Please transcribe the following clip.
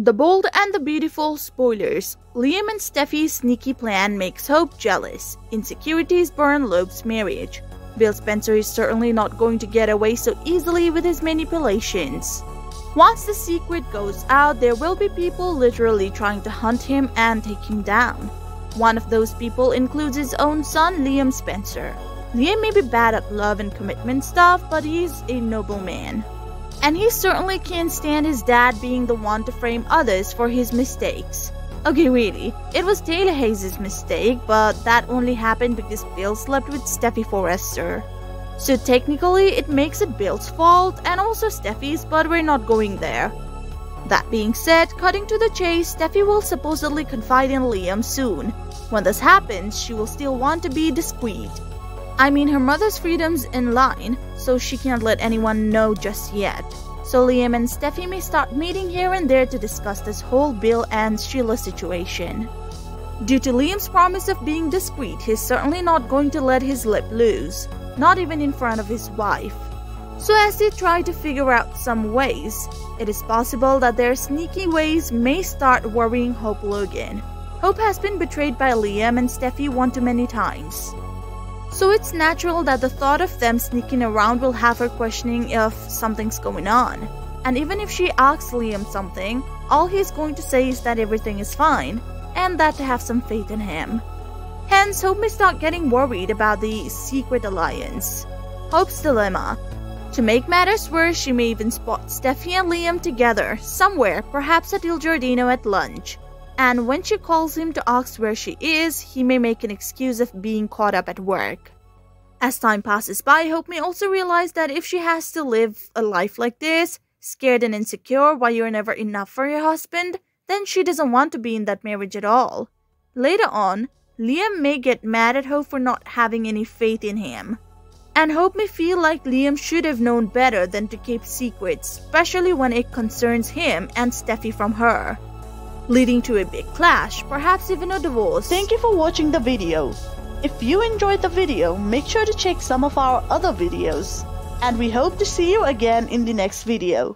The Bold and the Beautiful spoilers. Liam and Steffy's sneaky plan makes Hope jealous. Insecurities burn Lope's marriage. Bill Spencer is certainly not going to get away so easily with his manipulations. Once the secret goes out, there will be people literally trying to hunt him and take him down. One of those people includes his own son, Liam Spencer. Liam may be bad at love and commitment stuff, but he's a noble man. And he certainly can't stand his dad being the one to frame others for his mistakes. Okay, really, it was Taylor Hayes' mistake, but that only happened because Bill slept with Steffy Forrester. So technically, it makes it Bill's fault and also Steffy's, but we're not going there. That being said, cutting to the chase, Steffy will supposedly confide in Liam soon. When this happens, she will still want to be discreet. I mean, her mother's freedom's in line, so she can't let anyone know just yet. So Liam and Steffy may start meeting here and there to discuss this whole Bill and Sheila situation. Due to Liam's promise of being discreet, he's certainly not going to let his lip loose, not even in front of his wife. So as they try to figure out some ways, it is possible that their sneaky ways may start worrying Hope Logan. Hope has been betrayed by Liam and Steffy one too many times. So it's natural that the thought of them sneaking around will have her questioning if something's going on. And even if she asks Liam something, all he's going to say is that everything is fine, and that to have some faith in him. Hence, Hope may start getting worried about the secret alliance. Hope's dilemma. To make matters worse, she may even spot Steffy and Liam together, somewhere, perhaps at Il Giardino at lunch and when she calls him to ask where she is, he may make an excuse of being caught up at work. As time passes by, Hope may also realize that if she has to live a life like this, scared and insecure why you're never enough for your husband, then she doesn't want to be in that marriage at all. Later on, Liam may get mad at Hope for not having any faith in him. And Hope may feel like Liam should have known better than to keep secrets, especially when it concerns him and Steffy from her leading to a big clash, perhaps even a divorce. Thank you for watching the video. If you enjoyed the video, make sure to check some of our other videos. And we hope to see you again in the next video.